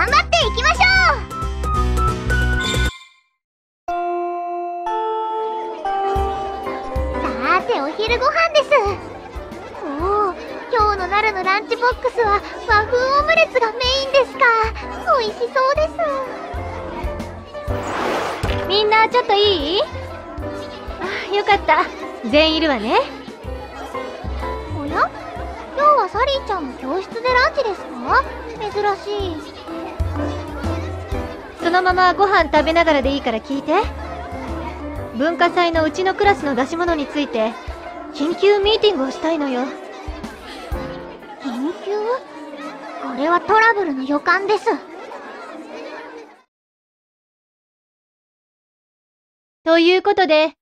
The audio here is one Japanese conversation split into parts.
頑張っていきましょうさてお昼ご飯です。おお今日のなるのランチボックスは和風オムレツがメインですか。美味しそうです。みんなちょっといい？あよかった。全員いるわね。おや？今日はサリーちゃんも教室でランチですか？珍しい。そのままご飯食べながらでいいから聞いて。文化祭のうちのクラスの出し物について緊急ミーティングをしたいのよ。緊急？これはトラブルの予感です。ということで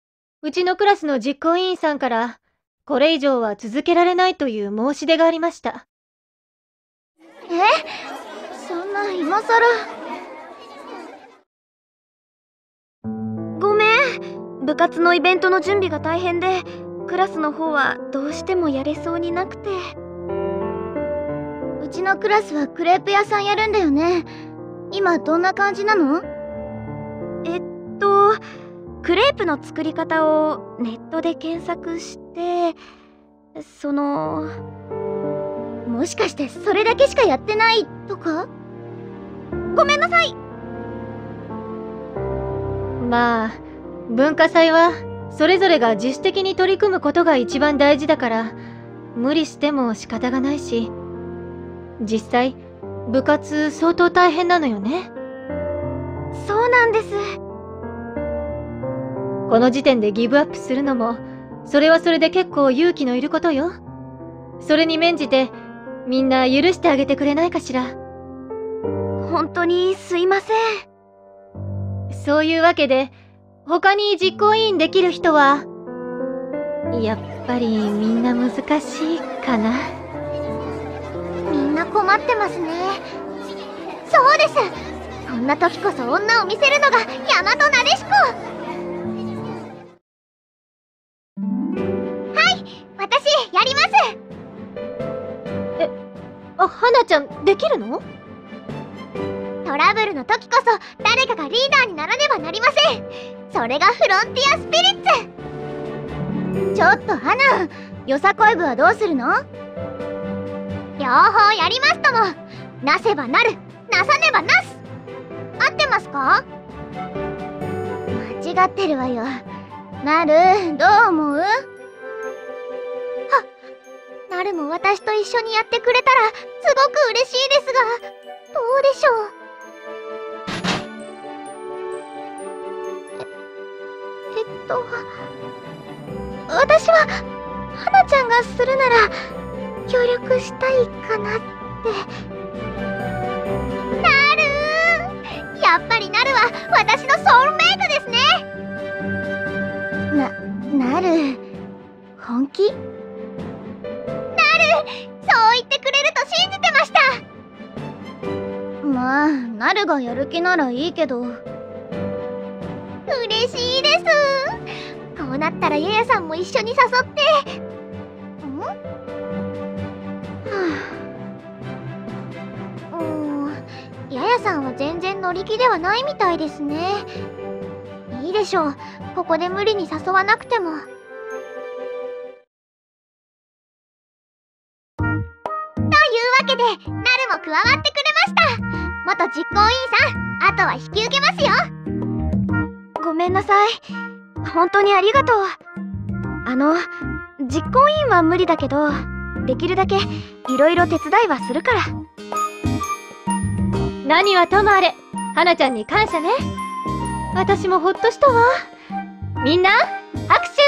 うちのクラスの実行委員さんからこれ以上は続けられないという申し出がありました。え？そんな今さ部活のイベントの準備が大変でクラスの方はどうしてもやれそうになくて。うちのクラスはクレープ屋さんやるんだよね。今どんな感じなの？えっとクレープの作り方をネットで検索してそのもしかしてそれだけしかやってないとか？ごめんなさい。まあ文化祭はそれぞれが自主的に取り組むことが一番大事だから無理しても仕方がないし。実際部活相当大変なのよね。そうなんです。この時点でギブアップするのもそれはそれで結構勇気のいることよ。それに免じてみんな許してあげてくれないかしら。本当にすいません。そういうわけで他に実行委員できる人はやっぱりみんな難しいかな。みんな困ってますね。そうです。こんな時こそ女を見せるのが大和なでしこ。はい私やります。えあ花ちゃんできるの？トラブルの時こそ誰かがリーダーにならねばなりませんそれがフロンティアスピリッツ。ちょっと花よさこい部はどうするの？両方やりますともなせばなるなさねばなす。合ってますか？間違ってるわよ。なるどう思う？はなるも私と一緒にやってくれたらすごく嬉しいですがどうでしょう？えっと私は花ちゃんがするなら協力したいかなって。なるやっぱりなるは私のソウルメイトですね。な、なる。本気？なる。そう言ってくれると信じてました。まあなるがやる気ならいいけど。嬉しいです。うなったらややさんも一緒に誘って。ん？はあ。うん。ややさんは全然乗り気ではないみたいですね。いいでしょう。ここで無理に誘わなくても。というわけでなるも加わってくれました。元実行委員さんあとは引き受けますよ。ごめんなさい。本当にありがとう。あの実行委員は無理だけどできるだけいろいろ手伝いはするから。何はともあれ花ちゃんに感謝ね。私もほっとしたわ。みんな握手。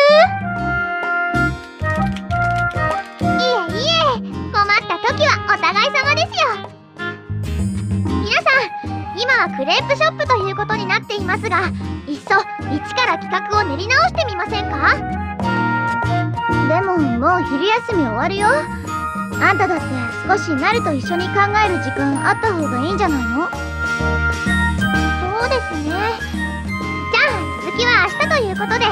いえいえ困った時はお互い様ですよ。皆さん今はクレープショップということになっていますがいっそ一から企画を練り直してみませんか？でももう昼休み終わるよ。あんただって少しなると一緒に考える時間あった方がいいんじゃないの？そうですね。じゃあ続きは明日ということで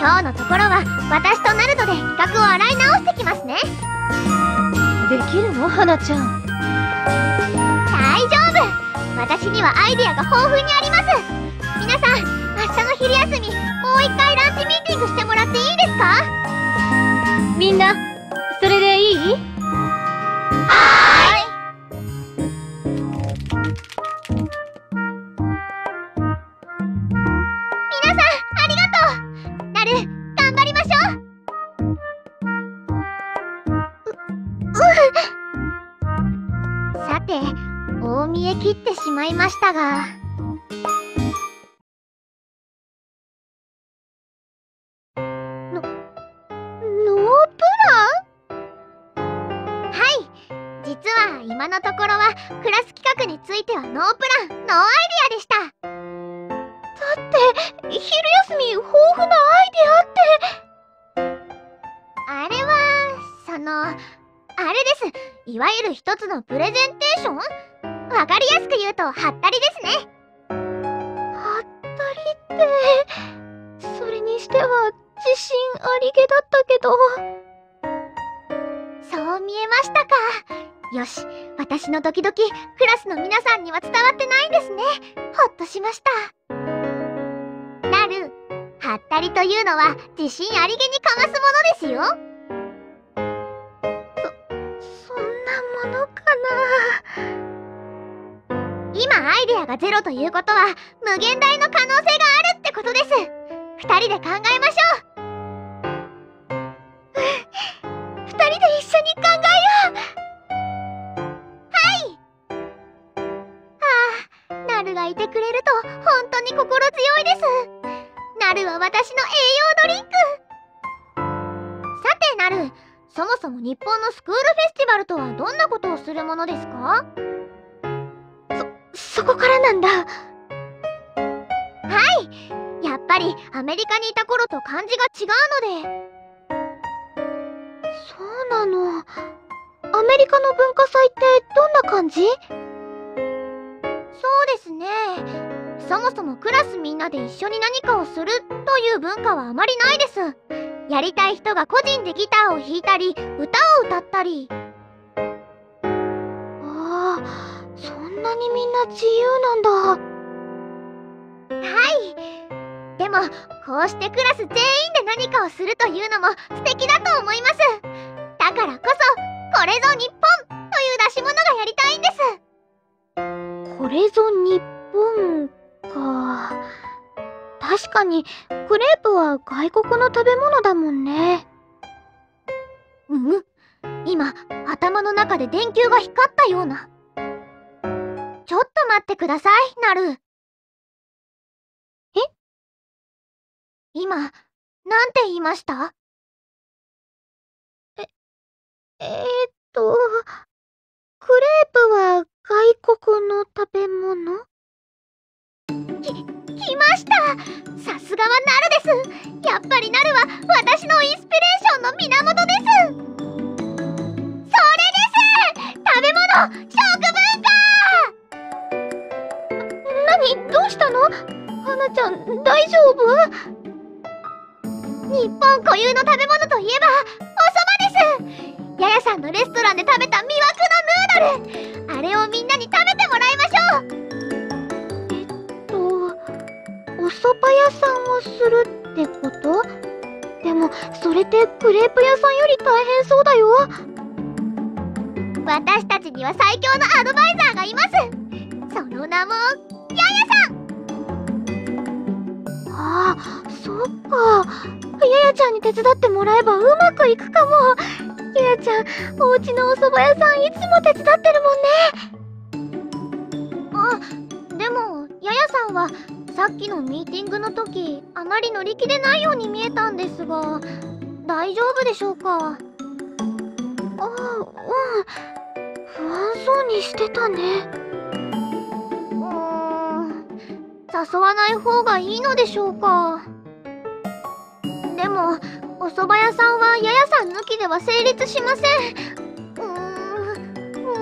今日のところは私とナルトで企画を洗い直してきますね。できるの？花ちゃん。大丈夫私にはアイデアが豊富にあります。アでした昼休み豊富なアイデアって。あれはそのあれです。いわゆる一つのプレゼンテーション？わかりやすく言うとハったりですねハったりってそれにしては自信ありげだったけど。そう見えましたか。よし私のドキドキクラスの皆さんには伝わってないんですね。ほっとしました。なる。はったりというのは自信ありげにかますものですよ。そそんなものかな。今アイデアがゼロということは無限大の可能性があるってことです。二人で考えましょう。てくれると本当に心強いです。なるは私の栄養ドリンク。さてなるそもそも日本のスクールフェスティバルとはどんなことをするものですか？そ、そこからなんだ。はい。やっぱりアメリカにいた頃と感じが違うので。そうなの。アメリカの文化祭ってどんな感じ？そうですねそもそもクラスみんなで一緒に何かをするという文化はあまりないです。やりたい人が個人でギターを弾いたり歌を歌ったり。ああそんなにみんな自由なんだ。はい。でもこうしてクラス全員で何かをするというのも素敵だと思います。だからこそこれぞ日本という出し物がやりたいんです。これぞ日本？か確かにクレープは外国の食べ物だもんね。うん。今頭の中で電球が光ったような。ちょっと待ってくださいなる。え？今なんて言いました？ええー、っとクレープは外国の食べ物？き、来ました。さすがはなるです。やっぱりなるは私のインスピレーションの源です。それです。食べ物食文化な、何？どうしたの？花ちゃん大丈夫？日本固有の食べ物といえばお蕎麦です。ややさんのレストランで食べた魅惑のヌードル。ってクレープ屋さんより大変そうだよ。私たちには最強のアドバイザーがいます。その名もややさん。ああそっか。ややちゃんに手伝ってもらえばうまくいくかも。ややちゃんお家のお蕎麦屋さんいつも手伝ってるもんね。あでもややさんはさっきのミーティングの時あまり乗り気でないように見えたんですが大丈夫でしょうか？あうん。不安そうにしてたね。うーん。誘わない方がいいのでしょうか？でもお蕎麦屋さんはややさん抜きでは成立しません。うーん。うー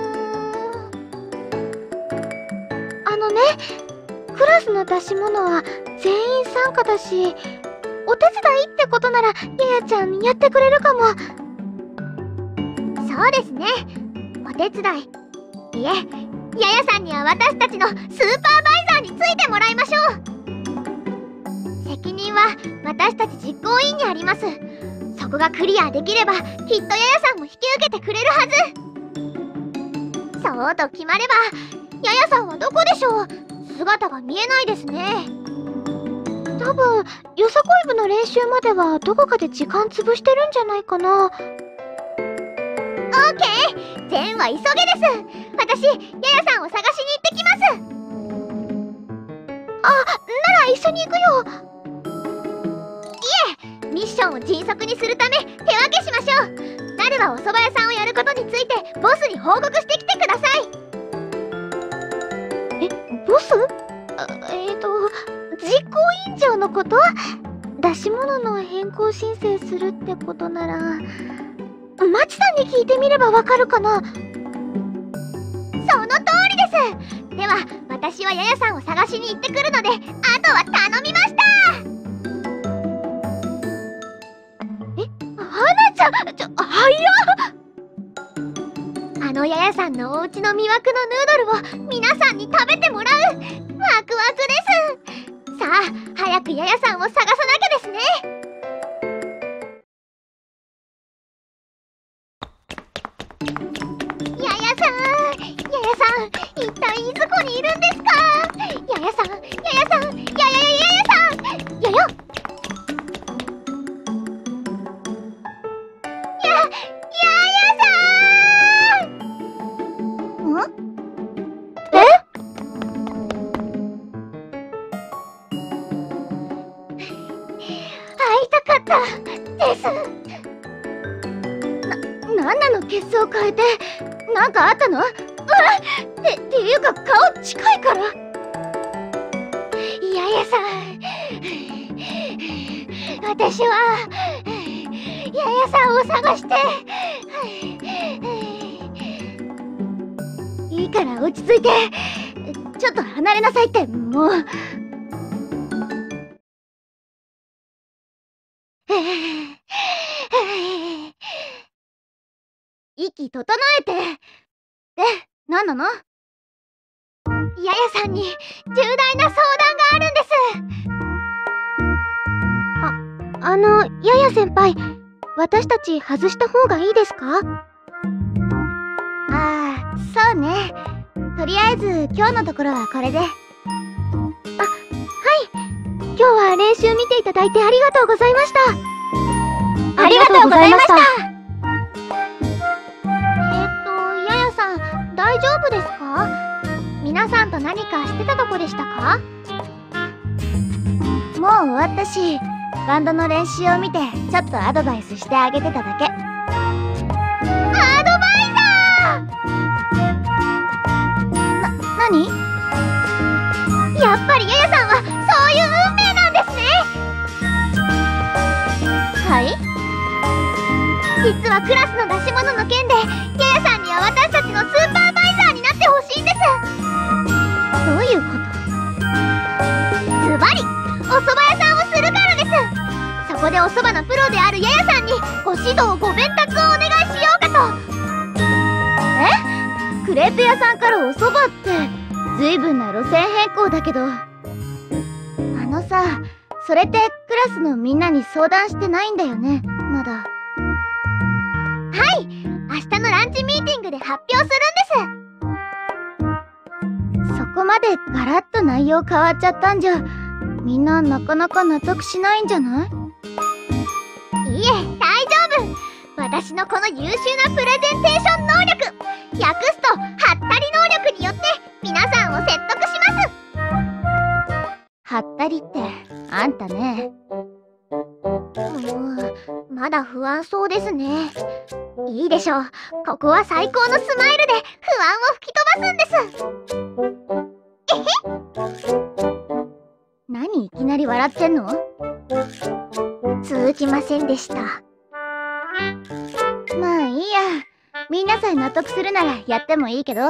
ん。あのねクラスの出し物は全員参加だしお手伝いってことならややちゃんやってくれるかも。そうですね。お手伝い。いえヤヤさんには私たちのスーパーバイザーについてもらいましょう。責任は私たち実行委員にあります。そこがクリアできればきっとヤヤさんも引き受けてくれるはず。そうと決まればヤヤさんはどこでしょう？姿が見えないですね。多分よさこい部の練習まではどこかで時間潰してるんじゃないかな。オーケー。全は急げです。私ヤヤさんを探しに行ってきます。あなら一緒に行くよ。いえミッションを迅速にするため手分けしましょう。なるはお蕎麦屋さんをやることについてボスに報告してきてください。えボス？あえっ、ー、と実行委員長のこと出し物の変更申請するってことならマチさんに聞いてみればわかるかな？その通りです！では私はヤヤさんを探しに行ってくるのであとは頼みました！え花ちゃんちょ早っ！あのヤヤさんのお家の魅惑のヌードルを皆さんに食べてもらうワクワクです！さあ早くヤヤさんを探さなきゃですね。ヤヤさんヤヤさん一体いずこにいるんですか？ヤヤさんヤヤさんな、なんなのケツを変えてなんかあったの？うわって、っていうか顔近いから。ヤヤさん。私はヤヤさんを探して。いいから落ち着いて。ちょっと離れなさいってもう。息整えて。で何なの？ヤヤさんに重大な相談があるんです。ああのやや先輩私たち外した方がいいですか？ああそうね。とりあえず今日のところはこれで。あはい。今日は練習見ていただいてありがとうございました。ありがとうございました。大丈夫ですか？皆さんと何かしてたとこでしたか？もう終わったしバンドの練習を見てちょっとアドバイスしてあげてただけ。アドバイザー！な何？やっぱりヤヤさんはそういう運命なんですね！はい？実はクラスの出し物の件お蕎麦屋さんをするからです。そこでお蕎麦のプロであるヤヤさんにご指導ご鞭撻をお願いしようかととクレープ屋さんからお蕎麦って随分な路線変更だけどあのさそれってクラスのみんなに相談してないんだよね。まだ。はい。明日のランチミーティングで発表するんです。そこまでガラッと内容変わっちゃったんじゃ。みんななかなか納得しないんじゃない？いえ大丈夫。私のこの優秀なプレゼンテーション能力訳すとハッタリ能力によって皆さんを説得します。はったりってあんたね。うんまだ不安そうですね。いいでしょう。ここは最高のスマイルで不安を吹き飛ばすんです何いきなり笑ってんの？続きませんでした。まあいいや。皆さん納得するならやってもいいけど。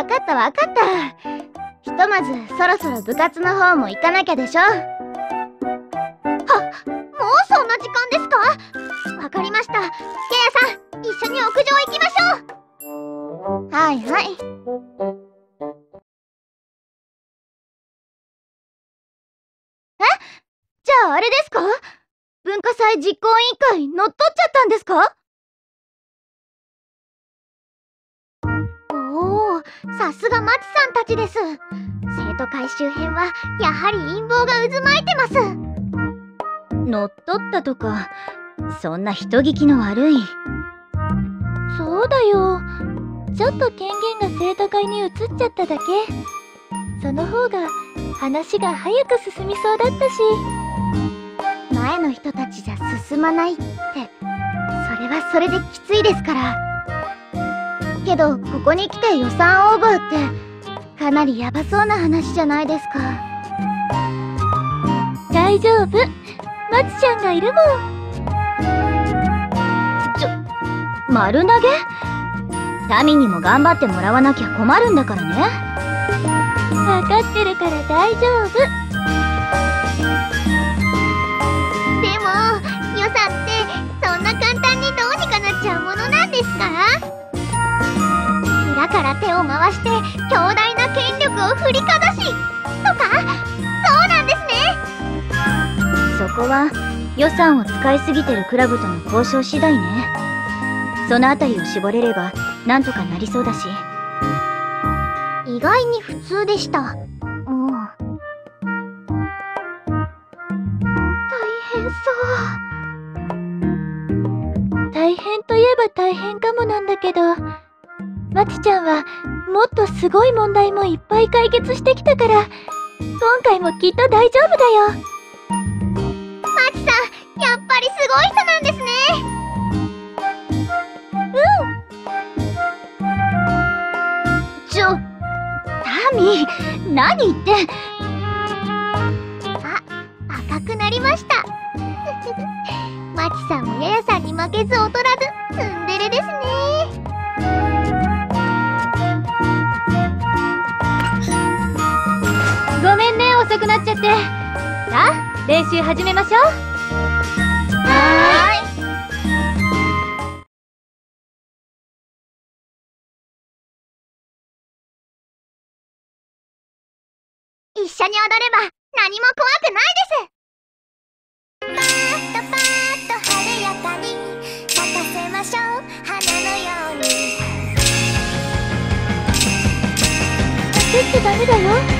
わかったわかった。ひとまずそろそろ部活の方も行かなきゃでしょ。はもうそんな時間ですか？わかりました。ややさん一緒に屋上行きましょう。はいはい。え？じゃああれですか？文化祭実行委員会乗っ取っちゃったんですか？さすがマチさんたちです。生徒会周辺はやはり陰謀が渦巻いてます。乗っ取ったとかそんな人聞きの悪い。そうだよ。ちょっと権限が生徒会に移っちゃっただけ。その方が話が早く進みそうだったし。前の人たちじゃ進まないって。それはそれできついですからけどここに来て予算オーバーってかなりヤバそうな話じゃないですか。大丈夫。まちちゃんがいるもん。ちょ丸投げ？民にも頑張ってもらわなきゃ困るんだからね。分かってるから大丈夫。でも予算ってそんな簡単にどうにかなっちゃうものなんですか？裏から手を回して強大な権力を振りかざしとかそうなんですね。そこは予算を使いすぎてるクラブとの交渉次第ね。そのあたりを絞れればなんとかなりそうだし。意外に普通でした。もう大変そう。大変といえば大変かもなんだけどまちちゃんはもっとすごい問題もいっぱい解決してきたから今回もきっと大丈夫だよ。マチさんやっぱりすごい人なんですね。ちょタミ何言って？あ赤くなりました。マチさんもややさんに負けず劣らず練習始めましょう。はーい。一緒に踊れば何も怖くないです。パーッとパーッと晴れやかに咲かせましょう。花のように焦っちゃダメだよ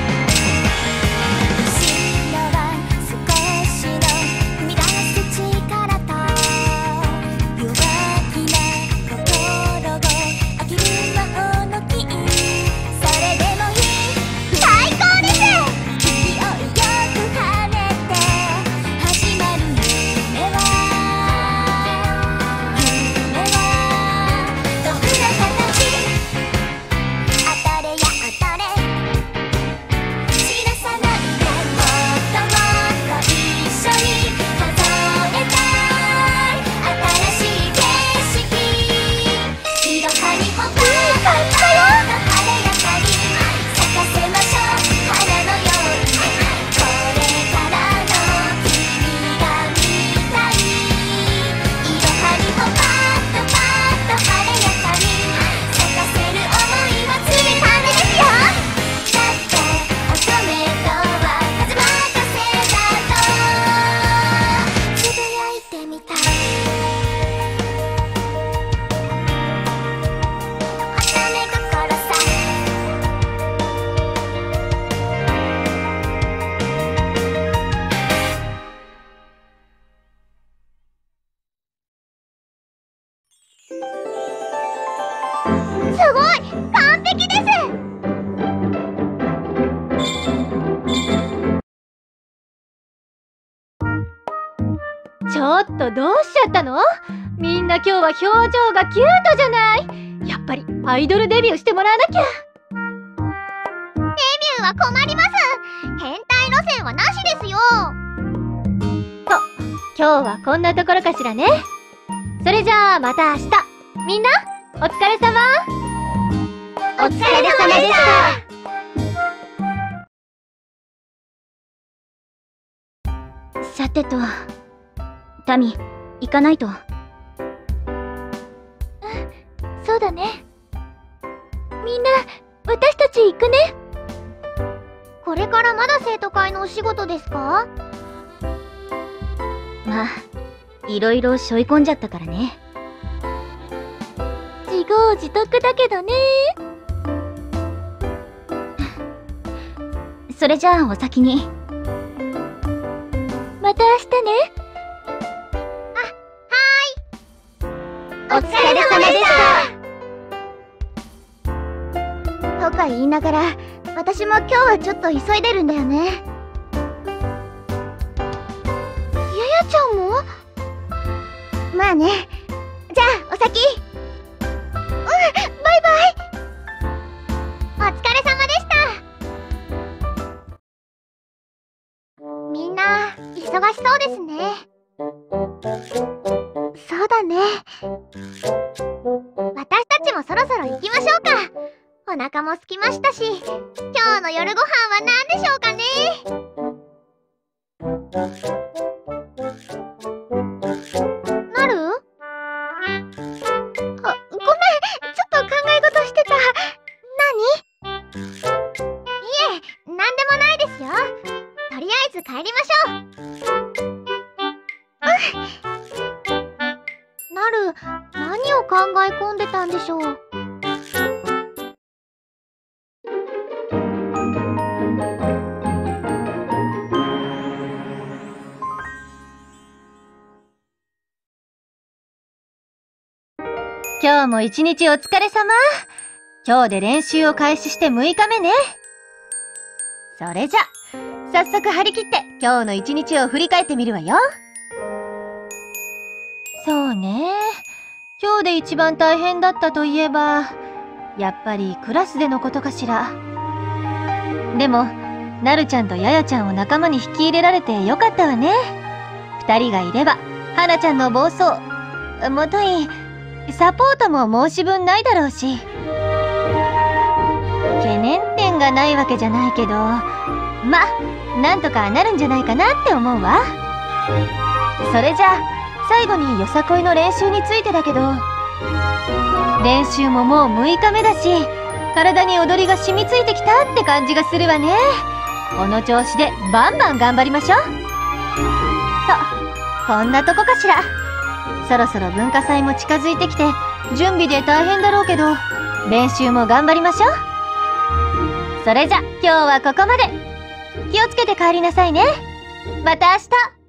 ちょっとどうしちゃったの？みんな今日は表情がキュートじゃない？やっぱりアイドルデビューしてもらわなきゃ。デビューは困ります。変態路線はなしですよ。今日はこんなところかしらね。それじゃあまた明日。みんなお疲れ様。お疲れ様でした。さてとタミ行かないと。そうだね。みんな私たち行くね。これからまだ生徒会のお仕事ですか？まあいろいろ背負い込んじゃったからね。自業自得だけどね。それじゃあお先にしたとか言いながら私も今日はちょっと急いでるんだよね。ややちゃんも？まあね。じゃあお先。うんバイバイ。お疲れ様でした。みんな忙しそうですね。そうだね。私たちもそろそろ行きましょうか。お腹も空きましたし今日の夜ご飯は何でしょうかね？なる？あごめんちょっと考え事してた。何？いえ何でもないですよ。とりあえず帰りましょう。うん。なる何を考え込んでたんでしょう？今日も一日お疲れ様。今日で練習を開始して6日目ね。それじゃ早速張り切って今日の一日を振り返ってみるわよ。そうね。今日で一番大変だったといえばやっぱりクラスでのことかしら。でもなるちゃんとややちゃんを仲間に引き入れられてよかったわね。二人がいればはなちゃんの暴走もといサポートも申し分ないだろうし。懸念点がないわけじゃないけどまなんとかなるんじゃないかなって思うわ。それじゃあ最後によさこいの練習についてだけど。練習ももう6日目だし体に踊りが染みついてきたって感じがするわね。この調子でバンバン頑張りましょう。とこんなとこかしら。そろそろ文化祭も近づいてきて準備で大変だろうけど練習も頑張りましょう。それじゃ今日はここまで。気をつけて帰りなさいね。また明日。